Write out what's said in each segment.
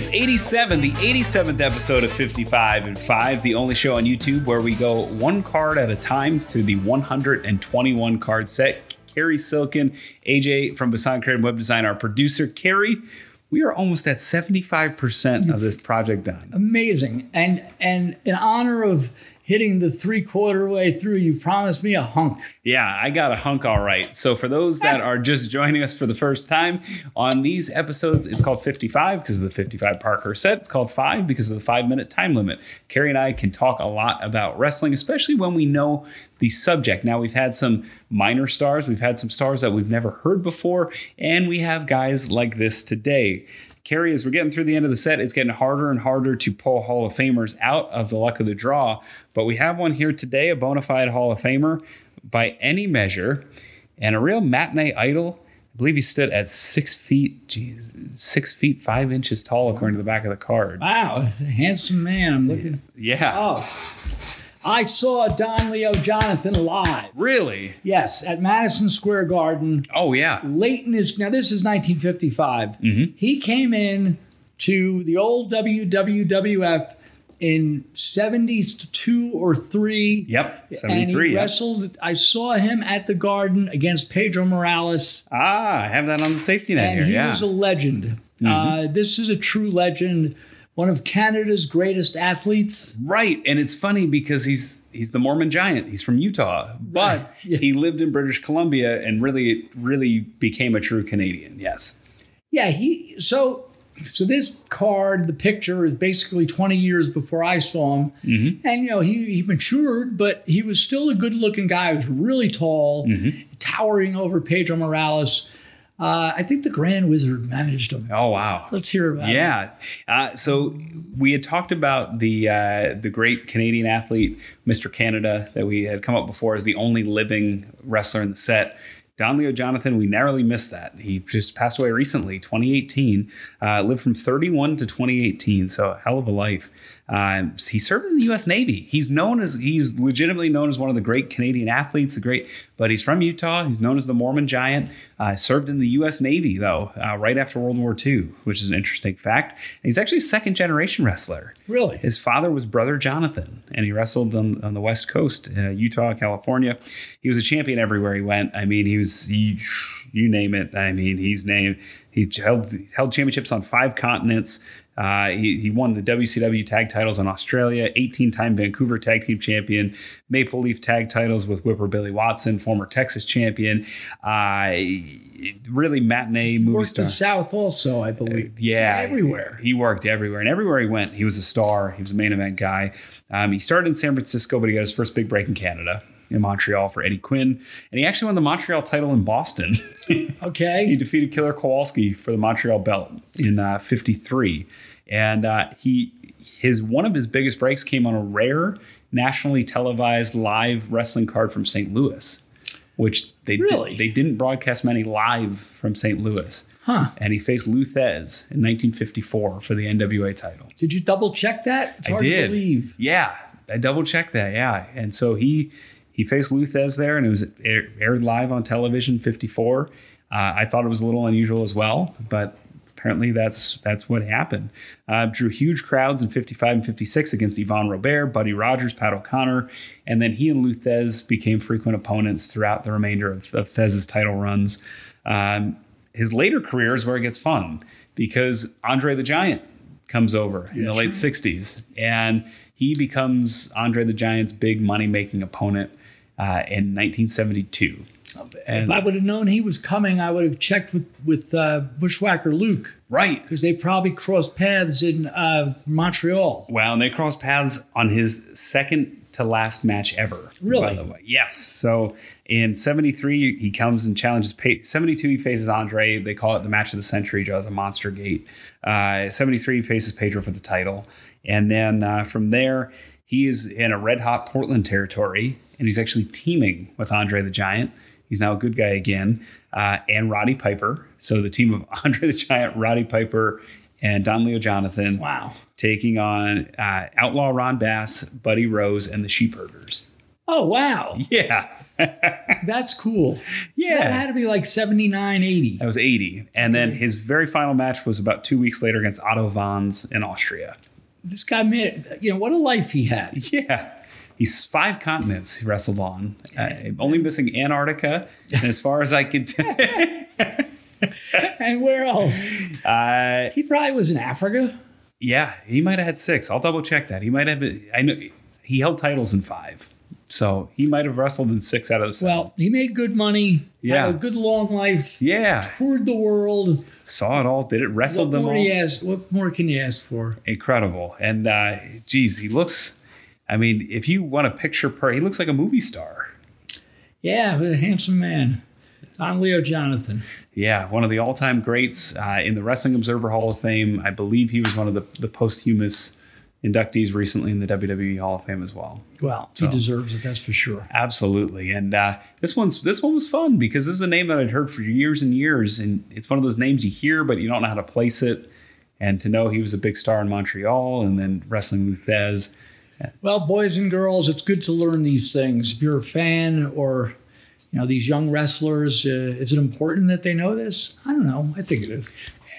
It's 87, the 87th episode of 55 and 5, the only show on YouTube where we go one card at a time through the 121 card set. Cary Silkin, AJ from Bisson Creative Web Design, our producer. Cary, we are almost at 75% of this project done. Amazing. And and in honor of hitting the three quarter way through, you promised me a hunk. Yeah, I got a hunk all right. So for those that are just joining us for the first time on these episodes, it's called 55 because of the 55 Parkhurst set. It's called 5 because of the 5 minute time limit. Cary and I can talk a lot about wrestling, especially when we know the subject. Now we've had some minor stars, we've had some stars that we've never heard before, and we have guys like this today. Cary, as we're getting through the end of the set, it's getting harder and harder to pull Hall of Famers out of the luck of the draw. But we have one here today, a bona fide Hall of Famer by any measure, and a real matinee idol. I believe he stood at six feet, geez, six feet five inches tall, according to the back of the card. Wow, handsome man. I'm looking. Yeah. Oh. I saw Don Leo Jonathan live. Really? Yes, at Madison Square Garden. Oh, yeah. Late in his now this is 1955. Mm-hmm. He came in to the old WWWF in 72 or 3. Yep. 73. And 73. he wrestled. I saw him at the Garden against Pedro Morales, Ah, I have that on the safety net and here. he Yeah. Mm-hmm. was a legend. Uh, this is a true legend. One of Canada's greatest athletes. Right, and it's funny because he's he's the Mormon giant. He's from Utah, but Right, yeah. he lived in British Columbia and really really became a true Canadian. Yes. Yeah, he so so this card, the picture is basically 20 years before I saw him. Mm-hmm. And you know, he he matured, but he was still a good-looking guy. He was really tall, Mm-hmm. towering over Pedro Morales. Uh, I think the Grand Wizard managed him. Oh wow. Let's hear about it. Yeah. Uh, so we had talked about the uh, the great Canadian athlete, Mr. Canada, that we had come up before as the only living wrestler in the set. Don Leo Jonathan, we narrowly missed that. He just passed away recently, 2018. Uh, lived from 31 to 2018, so a hell of a life. Um, he served in the U.S. Navy. He's known as he's legitimately known as one of the great Canadian athletes. A great, but he's from Utah. He's known as the Mormon Giant. Uh, served in the U.S. Navy though, uh, right after World War II, which is an interesting fact. And he's actually a second generation wrestler. Really? His father was Brother Jonathan, and he wrestled on, on the West Coast, uh, Utah, California. He was a champion everywhere he went. I mean, he was he, you name it. I mean, he's named he held held championships on five continents. Uh, he, he won the WCW tag titles in Australia, 18 time Vancouver tag team champion, Maple Leaf tag titles with Whipper Billy Watson, former Texas champion. Uh, really matinee movie Worked star. the South also, I believe. Yeah, Everywhere. He worked everywhere, and everywhere he went, he was a star. He was a main event guy. Um, he started in San Francisco, but he got his first big break in Canada, in Montreal for Eddie Quinn, and he actually won the Montreal title in Boston. Okay, he defeated Killer Kowalski for the Montreal belt in uh, '53, and uh, he his one of his biggest breaks came on a rare nationally televised live wrestling card from St. Louis. Which they did- Really? they didn't broadcast many live from St. Louis Huh. and he faced Lou Thesz in 1954 for the NWA title. Did you double check that? It's I did. Yeah, I double checked that. Yeah, and so he he faced Lou Thesz there, and it was aired live on television. 54. Uh, I thought it was a little unusual as well, but apparently that's that's what happened. Uh, drew huge crowds in 55 and 56 against Yvon Robert, Buddy Rogers, Pat O'Connor, and then he and Lou Thesz became frequent opponents throughout the remainder of, of Thesz's title runs. Um, his later career is where it gets fun because Andre the Giant comes over in the late 60s and he becomes Andre the Giant's big money making opponent uh, in 1972. And If I would have known he was coming, I would have checked with with uh, Bushwhacker Luke right. because they probably crossed paths in uh, Montreal. Well, and they crossed paths on his second to last match ever. Really? By the way. Yes. So in 73, he comes and challenges. Pa- 72, he faces Andre. They call it the match of the century, draws a monster gate. Uh, 73, he faces Pedro for the title. And then uh, from there, he is in a red hot Portland territory, and he's actually teaming with Andre the Giant. He's now a good guy again, uh, and Roddy Piper. So the team of Andre the Giant, Roddy Piper, and Don Leo Jonathan Wow. taking on uh, Outlaw Ron Bass, Buddy Rose, and the Sheepherders. Oh wow, Yeah. that's cool. So Yeah. that had to be like 79, 80. That was 80. And then his very final match was about two weeks later against Otto Wanz in Austria. This guy made, you know, what a life he had. Yeah. He's five continents he wrestled on, uh, only missing Antarctica. And as far as I can tell, And where else? uh, He probably was in Africa. yeah, he might have had six. I'll double check that. He might have, I know he held titles in five. So he might have wrestled in six out of the seven. Well, he made good money. Yeah. A good long life. yeah. Toured the world. Saw it all, did it, wrestled What them more, all. what more can you ask for? incredible. And uh, geez, he looks. I mean, if you want to picture, per, he looks like a movie star. Yeah, a handsome man. Don Leo Jonathan. Yeah, one of the all-time greats uh, in the Wrestling Observer Hall of Fame. I believe he was one of the, the posthumous inductees recently in the WWE Hall of Fame as well. Well, So- he deserves it, that's for sure. Absolutely, and uh, this one's this one was fun because this is a name that I'd heard for years and years, and it's one of those names you hear but you don't know how to place it. And to know he was a big star in Montreal and then wrestling with Thesz. Well, boys and girls, it's good to learn these things. If you're a fan or you know these young wrestlers, uh, is it important that they know this? I don't know. I think it is.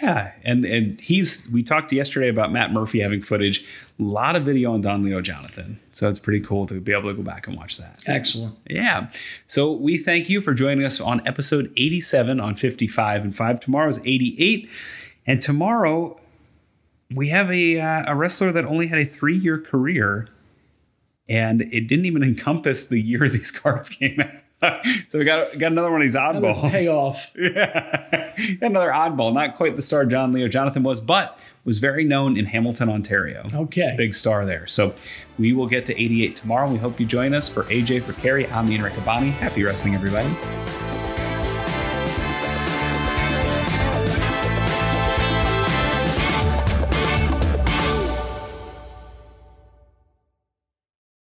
Yeah, and and he's we talked yesterday about Matt Murphy having footage, a lot of video on Don Leo Jonathan, so it's pretty cool to be able to go back and watch that. Excellent. Yeah, so we thank you for joining us on episode 87 on 55 and 5. Tomorrow's 88, and tomorrow we have a uh, a wrestler that only had a three year career, and it didn't even encompass the year these cards came out. so we got got another one of these oddballs. pay off. Yeah. Another oddball, not quite the star John Leo Jonathan was, but was very known in Hamilton, Ontario. Okay. Big star there. So we will get to 88 tomorrow. We hope you join us. For AJ, for Cary, I'm Ian Riccaboni. Happy wrestling, everybody.